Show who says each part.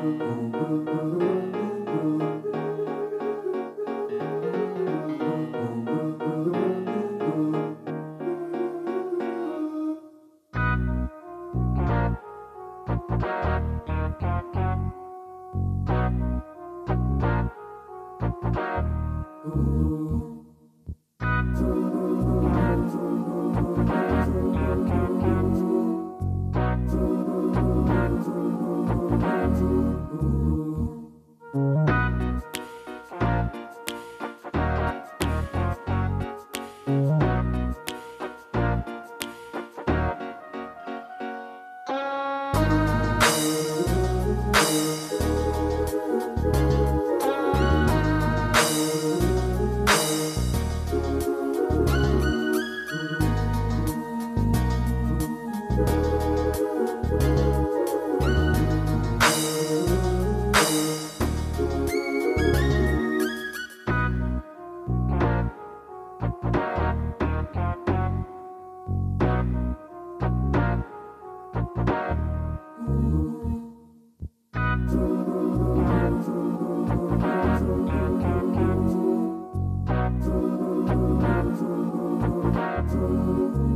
Speaker 1: Ooh. Thank you. Oh.